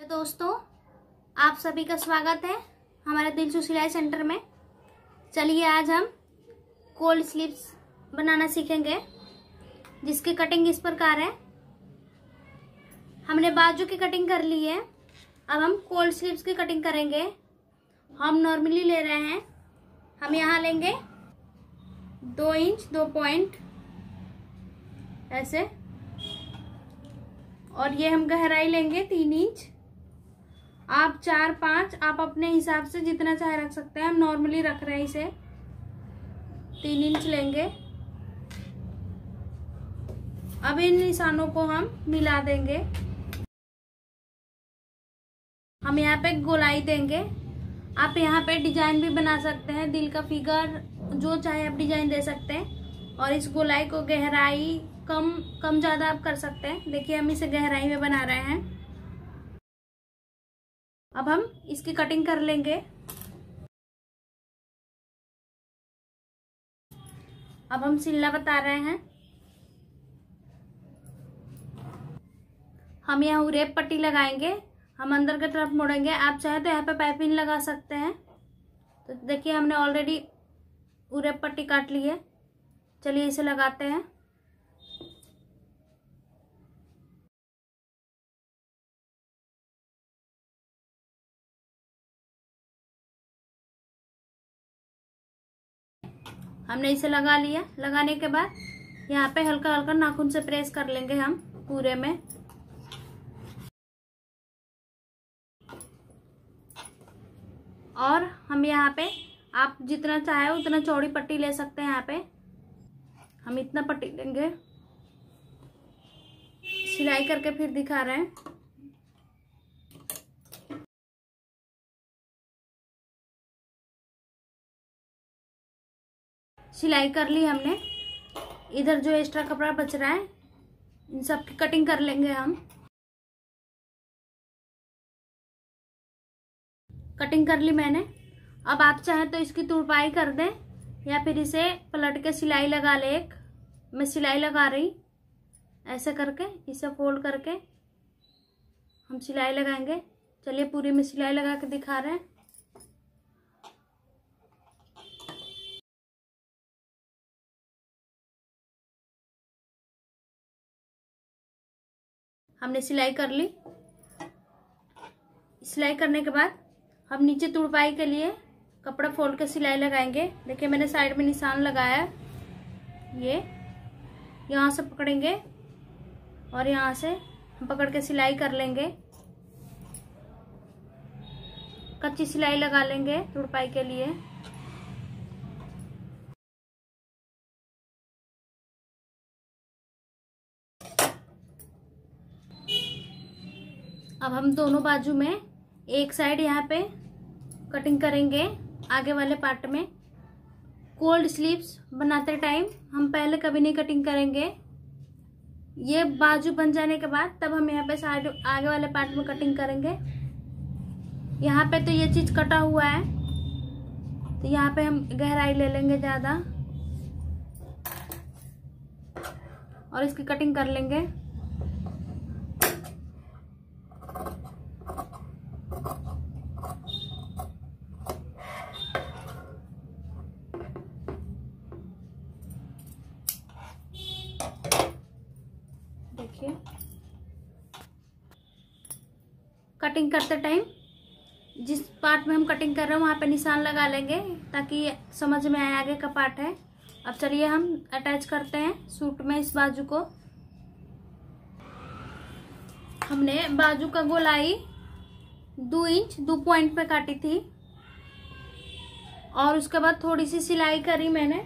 तो दोस्तों, आप सभी का स्वागत है हमारे दिलसू सिलाई सेंटर में। चलिए आज हम कोल्ड स्लीव्स बनाना सीखेंगे, जिसकी कटिंग इस प्रकार है। हमने बाजू की कटिंग कर ली है। अब हम कोल्ड स्लीव्स की कटिंग करेंगे। हम नॉर्मली ले रहे हैं। हम यहाँ लेंगे दो इंच, दो पॉइंट, ऐसे। और ये हम गहराई लेंगे तीन इंच। आप चार पाँच आप अपने हिसाब से जितना चाहे रख सकते हैं। हम नॉर्मली रख रहे हैं इसे। तीन इंच लेंगे। अब इन निशानों को हम मिला देंगे। हम यहाँ पे गोलाई देंगे। आप यहाँ पे डिज़ाइन भी बना सकते हैं। दिल का फिगर, जो चाहे आप डिज़ाइन दे सकते हैं। और इस गोलाई को गहराई कम कम ज़्यादा आप कर सकते हैं। देखिए, हम इसे गहराई में बना रहे हैं। अब हम इसकी कटिंग कर लेंगे। अब हम सिल्ला बता रहे हैं। हम यहाँ उरेप पट्टी लगाएँगे। हम अंदर की तरफ़ मोड़ेंगे। आप चाहे तो यहाँ पे पाइपिंग लगा सकते हैं। तो देखिए हमने ऑलरेडी उरेप पट्टी काट ली है। चलिए इसे लगाते हैं। हमने इसे लगा लिया। लगाने के बाद यहाँ पे हल्का हल्का नाखून से प्रेस कर लेंगे हम पूरे में। और हम यहाँ पे आप जितना चाहे उतना चौड़ी पट्टी ले सकते हैं यहाँ पे। हम इतना पट्टी लेंगे। सिलाई करके फिर दिखा रहे हैं। सिलाई कर ली हमने। इधर जो एक्स्ट्रा कपड़ा बच रहा है, इन सब की कटिंग कर लेंगे हम। कटिंग कर ली मैंने। अब आप चाहें तो इसकी तुरपाई कर दें, या फिर इसे पलट के सिलाई लगा ले एक। मैं सिलाई लगा रही, ऐसे करके, इसे फोल्ड करके। हम सिलाई लगाएँगे। चलिए पूरी में सिलाई लगा के दिखा रहे हैं। हमने सिलाई कर ली। सिलाई करने के बाद हम नीचे तुड़पाई के लिए कपड़ा फोल्ड कर सिलाई लगाएँगे। देखिए, मैंने साइड में निशान लगाया। ये, यहाँ से पकड़ेंगे और यहाँ से हम पकड़ के सिलाई कर लेंगे। कच्ची सिलाई लगा लेंगे तुड़पाई के लिए। अब हम दोनों बाजू में एक साइड यहाँ पे कटिंग करेंगे, आगे वाले पार्ट में। कोल्ड स्लीव्स बनाते टाइम हम पहले कभी नहीं कटिंग करेंगे। ये बाजू बन जाने के बाद तब हम यहाँ पे साइड आगे वाले पार्ट में कटिंग करेंगे। यहाँ पे तो ये चीज़ कटा हुआ है तो यहाँ पे हम गहराई ले लेंगे ज़्यादा। और इसकी कटिंग कर लेंगे देखिए कटिंग करते टाइम जिस पार्ट में हम कटिंग कर रहे हैं, वहाँ पे निशान लगा लेंगे, ताकि समझ में आए आगे का पार्ट है। अब चलिए हम अटैच करते हैं सूट में इस बाजू को। हमने बाजू का गोलाई दो इंच दो पॉइंट पे काटी थी। और उसके बाद थोड़ी सी सिलाई करी मैंने।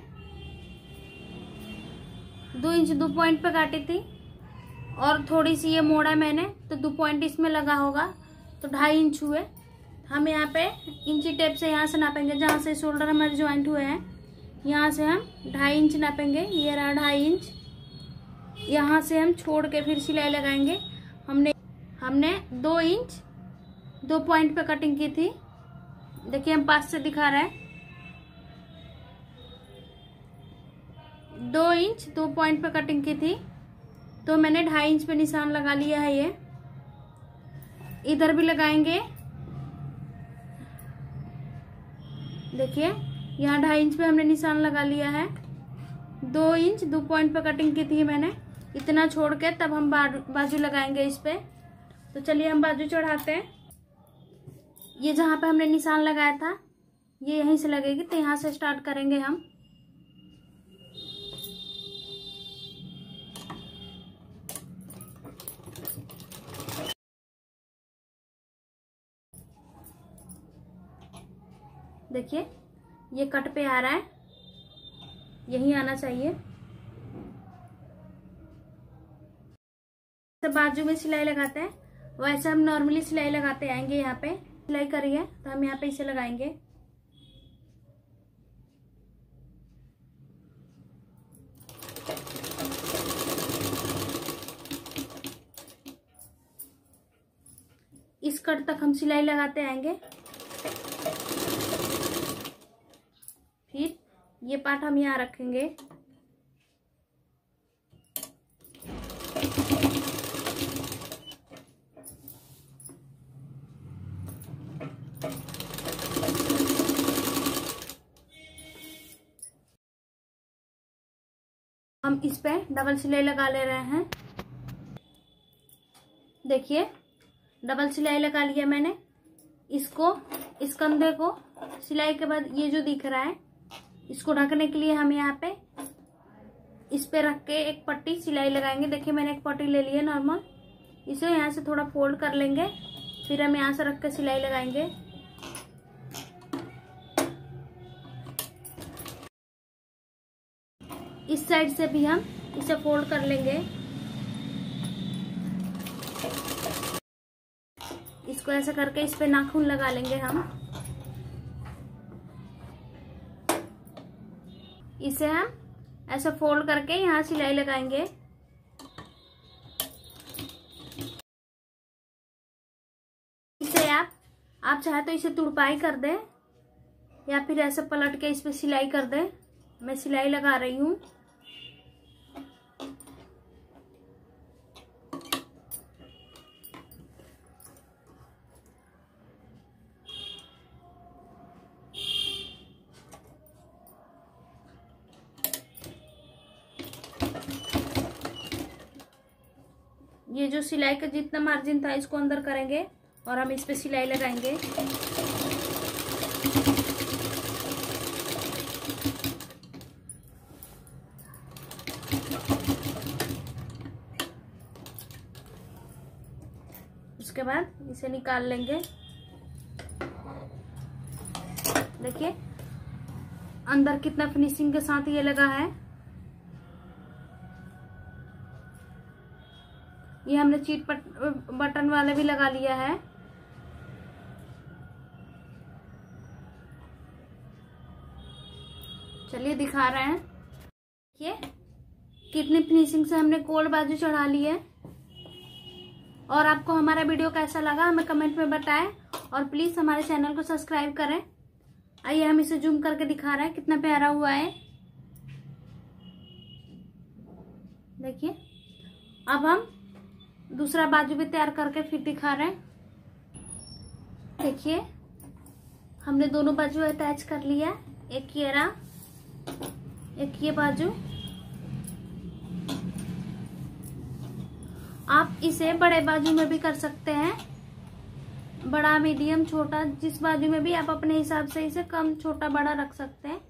दो इंच दो पॉइंट पे काटी थी। और थोड़ी सी ये मोड़ा मैंने तो दो पॉइंट इसमें लगा होगा। तो ढाई इंच हुए। हम यहाँ पे इंची टेप से यहाँ से नापेंगे, जहाँ से शोल्डर हमारे ज्वाइंट हुए हैं। यहाँ से हम ढाई इंच नापेंगे, ये रहा ढाई इंच। यहाँ से हम छोड़ के फिर सिलाई लगाएँगे। हमने हमने दो इंच, दो पॉइंट पे कटिंग की थी। देखिए हम पास से दिखा रहे हैं। दो इंच, दो पॉइंट पे कटिंग की थी। तो मैंने ढाई इंच पे निशान लगा लिया है ये। इधर भी लगाएँगे। देखिए, यहाँ ढाई इंच पे हमने निशान लगा लिया है। दो इंच, दो पॉइंट पे कटिंग की थी मैंने। इतना छोड़ के तब हम बाजू लगाएँगे इस पर तो चलिए हम बाजू चढ़ाते हैं। ये जहाँ पे हमने निशान लगाया था, ये यहीं से लगेगी तो यहाँ से स्टार्ट करेंगे हम। देखिए, ये कट पे आ रहा है। यही आना चाहिए। तो बाजू में सिलाई लगाते हैं। वैसे हम नॉर्मली सिलाई लगाते आएँगे यहाँ पे। सिलाई करिए तो हम यहाँ पे इसे लगाएँगे। इस कट तक हम सिलाई लगाते आएँगे। फिर ये पार्ट हम यहाँ रखेंगे। हम इस पे डबल सिलाई लगा ले रहे हैं। देखिए, डबल सिलाई लगा लिया मैंने। इसको, इस कंधे को सिलाई के बाद ये जो दिख रहा है इसको ढकने के लिए हम यहाँ पे इस पे रख के एक पट्टी सिलाई लगाएँगे। देखिए, मैंने एक पट्टी ले ली है नॉर्मल। इसे यहाँ से थोड़ा फोल्ड कर लेंगे, फिर हम यहाँ से रख के सिलाई लगाएँगे। इस साइड से भी हम इसे फोल्ड कर लेंगे। इसको ऐसा करके इस पे नाखून लगा लेंगे हम। इसे हम ऐसा फोल्ड करके यहाँ सिलाई लगाएँगे। इसे आप आप चाहे तो इसे तुड़पाई कर दें, या फिर ऐसे पलट के इस पर सिलाई कर दें। मैं सिलाई लगा रही हूँ। ये जो सिलाई का जितना मार्जिन था, इसको अंदर करेंगे और हम इस पर सिलाई लगाएँगे। उसके बाद इसे निकाल लेंगे। देखिए, अंदर कितना फिनिशिंग के साथ ये लगा है। ये हमने चीट बटन वाला भी लगा लिया है। चलिए दिखा रहे हैं। ये कितनी फिनिशिंग से हमने कोल्ड बाजू चढ़ा ली है। और आपको हमारा वीडियो कैसा लगा, हमें कमेंट में बताएँ। और प्लीज़ हमारे चैनल को सब्सक्राइब करें। आइए, हम इसे जूम करके दिखा रहे हैं, कितना प्यारा हुआ है। देखिए, अब हम दूसरा बाजू भी तैयार करके फिर दिखा रहे हैं। देखिए, हमने दोनों बाजू अटैच कर लिया एक ये रहा, एक ये बाजू। आप इसे बड़े बाजू में भी कर सकते हैं। बड़ा मीडियम छोटा, जिस बाजू में भी आप अपने हिसाब से इसे कम, छोटा, बड़ा रख सकते हैं।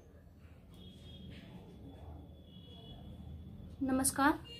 नमस्कार।